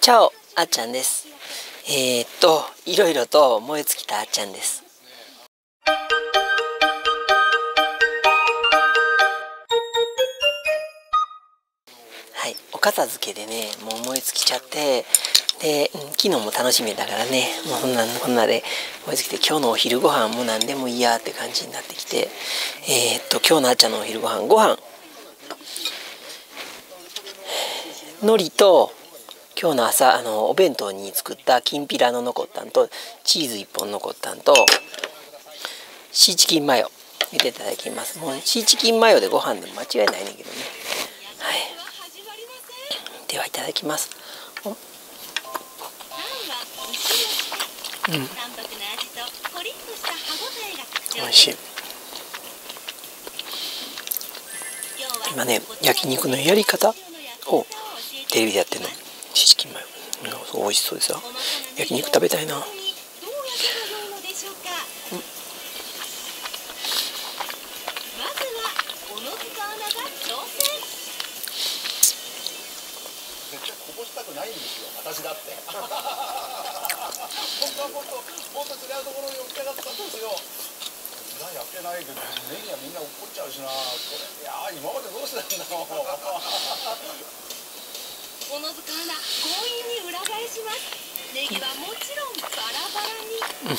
チャオあっちゃんです。えー、っといろいろと燃え尽きたあっちゃんです。はいお片付けでねもう燃え尽きちゃってで、昨日も楽しめたからねもうこんなこんなで燃え尽きて今日のお昼ご飯も何でもいいやって感じになってきてえー、っと今日のあっちゃんのお昼ご飯ご飯。海苔と今日の朝あのお弁当に作ったきんぴらの残ったんとチーズ1本残ったんとシーチキンマヨ入れていただきます。もうシーチキンマヨでご飯でも間違いないねんけどね。はい。ではいただきます。うん。美味しい。今ね焼肉のやり方をテレビでやってんの。チキンマヨ。美味しそうですよ。焼肉食べたいな、うん。私だって本当はもっともっと違うところに置きたかったんですよ裏焼けないけどネギはみんな落っこっちゃうしなこれいや今までどうしてたんだろう小野塚アナ強引に裏返します。ネギはもちろんバラバラに、うん、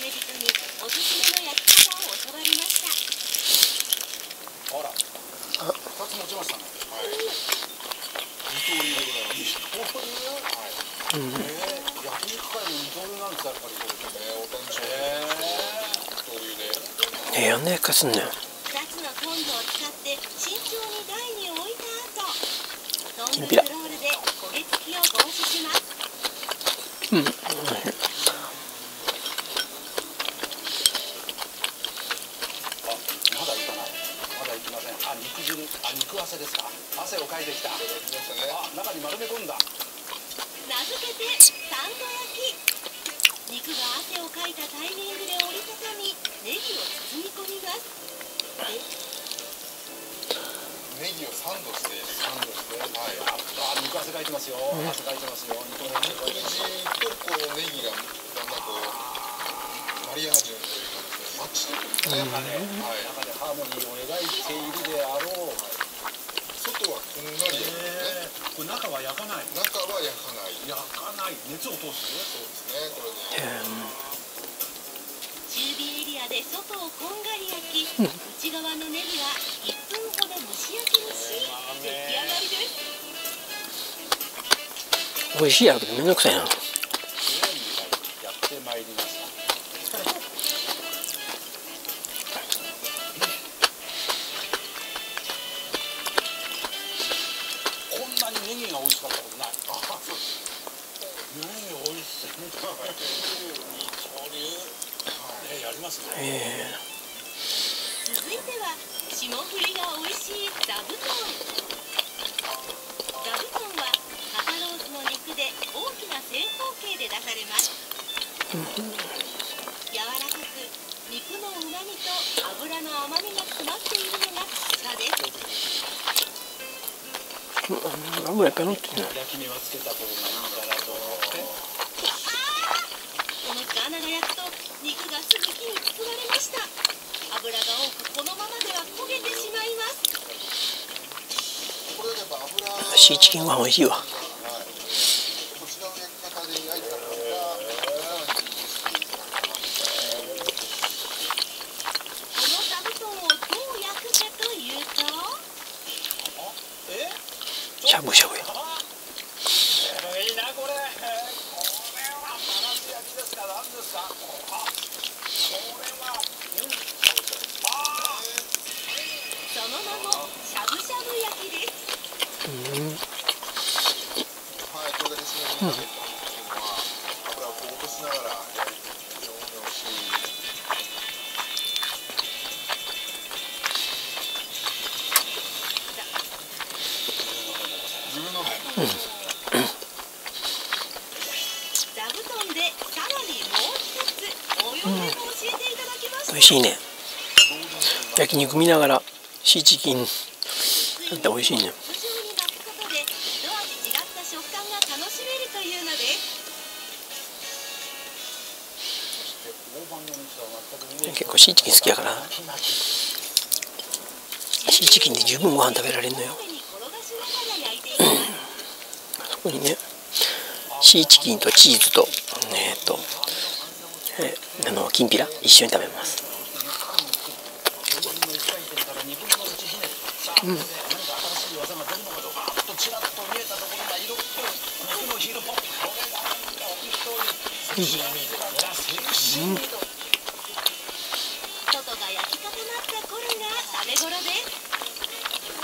め人におすすめの焼き方を教わりました。あら二つ持ちましたね。はい。二刀流でございます。二刀流はい、うん、えー、焼肉界の二刀流なんですやっぱりそうですねお誕生日二刀流やんねえかすんね。ん2つのトングを使って慎重に台に置いた後トングスロールで焦げ付きを防止します。うん。肉汗ですか。汗をかいてきた、ね、あ中に丸め込んだ。名付けてサンド焼き肉が汗をかいたタイミングで折りたたみネギを包み込みますネギをサンドしてサンドしてはいあ肉汗かいてますよ、うん、汗かいてますよ肉の肉汁とこうネギがだんだんこうマリアージュというかマッチしてくるんですね、中で、はい、中でハーモニーを描いているであろう、はい外はこんがり。焼くね、これ中は焼かない。中は焼かない。焼かない。熱を通すそうですねこれね。中火エリアで外をこんがり焼き内側のネギは1分ほど蒸し焼きにし出来上がりです。美味しいやけどめんどくさいなますね、続いては霜降りが美味しい座布団座布団は肩ロースの肉で大きな正方形で出されます柔らかく肉のうまみと油の甘みが詰まっているのが特徴です油いっぱい乗ってる焼き目はつけた方がいいかなと思ってこのガナが焼くと肉がすぐ火に包まれました。油が多くこのままでは焦げてしまいます。シーチキンは美味しいわしゃぶしゃぶや座布団でさらにもう一つ応用編を教えていただきます美味しいね。焼肉見ながらシーチキン。だって美味しいね。シーチキン好きやから。シーチキンで十分ご飯食べられるのよ。そこにねシーチキンとチーズとえっ、ー、と、えー、あのきんぴら一緒に食べます。うん。うん。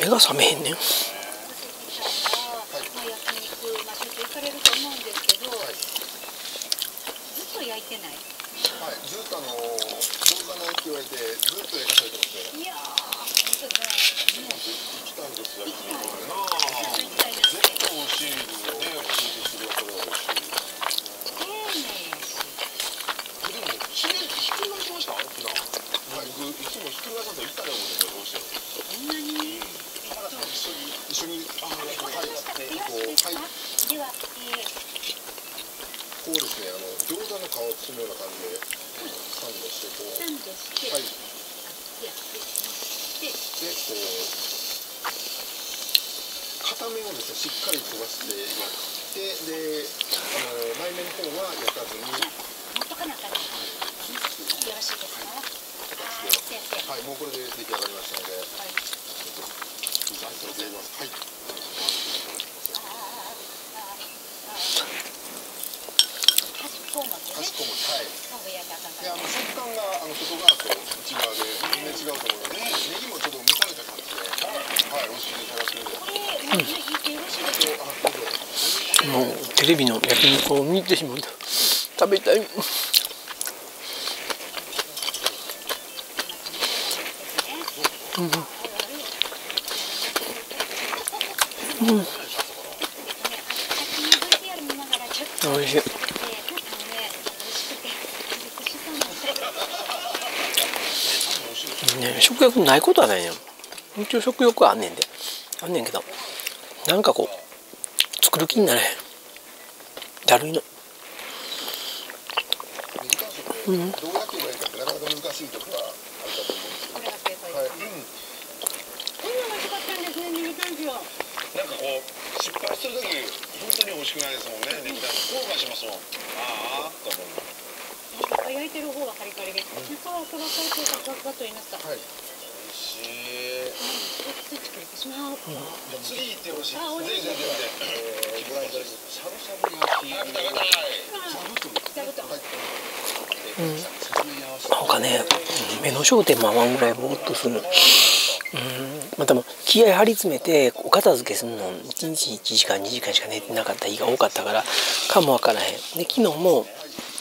目が覚めへんねん。はい、ずっとあの餃子の焼きを焼いてずっと焼かされてますいやー、本当ね。行きたいですよ。行きたい。絶対美味しいですよね。焼き肉するこれは美味しい。丁寧やし。でもひねひっくり返しました。普段。僕いつもひっくり返さず行ったら思うんだけどどうして。そんなに。一緒にあのはいこうはいでは、えこうですねあの餃子のような感じでサンドして。こうはいででこう片面をですねしっかり焦がしてやってであの内面の方は焼かずに。持っとかなかよろしいですか？はい。もうこれで出来上がりましたので、はい。はい。端っこも、はい。で、あの食感があの外側と内側で全然違うと思うので、ネギもちょっと蒸された感じで、はい、美味しくいただく。もうテレビの焼肉を見てしまった。食べたい。うんうん、おいしいね食欲ないことはないね一応食欲はあんねんで。あんねんけどなんかこう作る気になれへん。だるいの。うん、どうやっていいかなかなか難しいとこはあったと思うん。ですけど。はい。うん。こん。な難しかったん。ですね、ミニタンジは。なん。かこう失敗する時本当に美味しくないですもん。ね、できた後悔しますもん。ああと思う焼いてる方はカリカリで、うん、中はとろとろとザクザクと言いますか、はい、美味しいスイッチくれてしまう、うん、次行ってほしいあ、おいしいぜひぜひご覧いただきしゃぶしゃぶ焼き食べたい座布団うん、他ね、目の焦点も合わんぐらいぼーっとする。うん。またも気合張り詰めてお片付けするの1日1時間2時間しか寝てなかった日が多かったからかもわからへん。で昨日も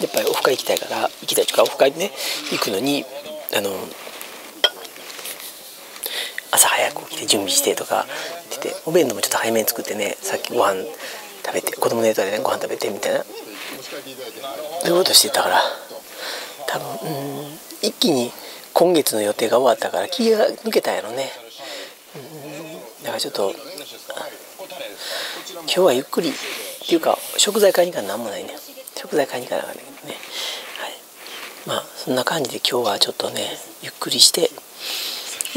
やっぱりオフ会行きたいから行きたいというかオフ会ね行くのにあの朝早く起きて準備してとかっててお弁当もちょっと早めに作ってねさっきご飯食べて子供寝たでねご飯食べてみたいな。そういうことしてたから。多分うん一気に今月の予定が終わったから気が抜けたんやろね、うん、だからちょっと今日はゆっくりっていうか食材買いに行かなんもないね。食材買いに行かなかったけどね。はい。まあそんな感じで今日はちょっとねゆっくりして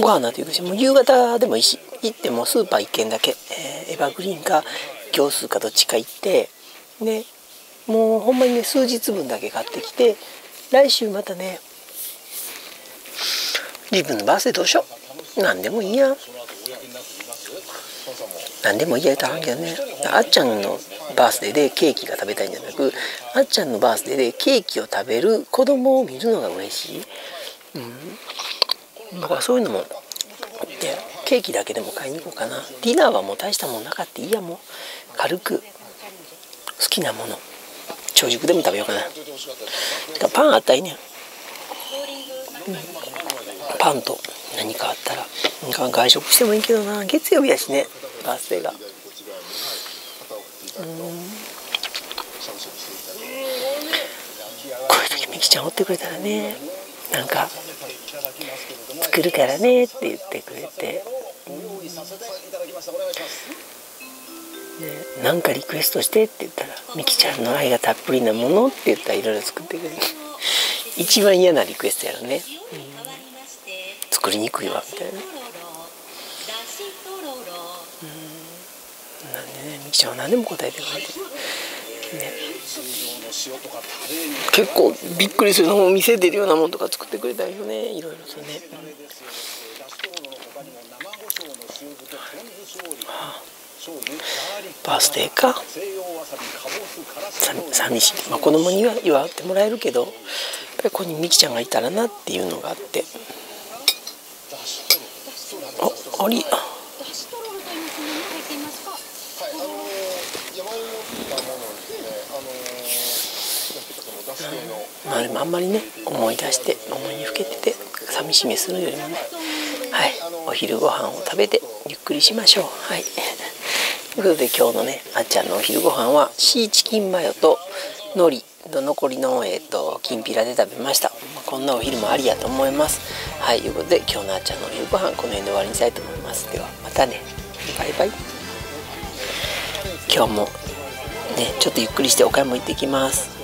ご飯なんて行くしもう夕方でもいいし行ってもスーパー1軒だけ、えー、エバーグリーンか行数かどっちか行ってでもうほんまにね数日分だけ買ってきて来週またね自分のバースデーどうしよう。何でもいいや。何でもいいやとはんけどね。あっちゃんのバースデーでケーキが食べたいんじゃなくあっちゃんのバースデーでケーキを食べる子供を見るのが嬉しい。うん。だからそういうのもでケーキだけでも買いに行こうかな。ディナーはもう大したもんなかった。いいやもう軽く好きなもの。朝食でも食べようかな。てかパンあったらいいね。ん、うん、パンと何かあったら。なんか外食してもいいけどな。月曜日やしね。バースデーが。うん。こういう時みきちゃんおってくれたらね。なんか作るからねって言ってくれて、うん、なんかリクエストしてって言ったらみきちゃんの愛がたっぷりなものって言ったらいろいろ作ってくれる。一番嫌なリクエストやろね、うん、作りにくいわみたいな。うん、なんでねみきちゃんは何でも答えてくれて。ね、結構びっくりする。のを見せてるようなものとか作ってくれたよね。いろいろとね、バースデーか？寂しい、まあ、子供には祝ってもらえるけどやっぱりここにみきちゃんがいたらなっていうのがあって。あありまあ、でもあんまりね思い出して思いにふけてて寂しめするよりもねはいお昼ご飯を食べてゆっくりしましょう。はい。ということで今日のねあっちゃんのお昼ご飯はシーチキンマヨと海苔と残りの、えーと、きんぴらで食べました。こんなお昼もありやと思います。はいということで今日のあっちゃんのお昼ご飯この辺で終わりにしたいと思います。ではまたね。バイバイ。今日もねちょっとゆっくりしてお買い物行ってきます。